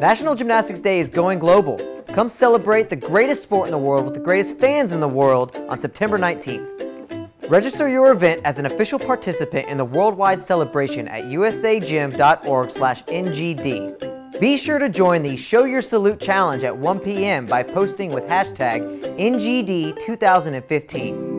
National Gymnastics Day is going global. Come celebrate the greatest sport in the world with the greatest fans in the world on September 19th. Register your event as an official participant in the worldwide celebration at usagym.org/ngd. Be sure to join the Show Your Salute Challenge at 1 p.m. by posting with hashtag NGD2015.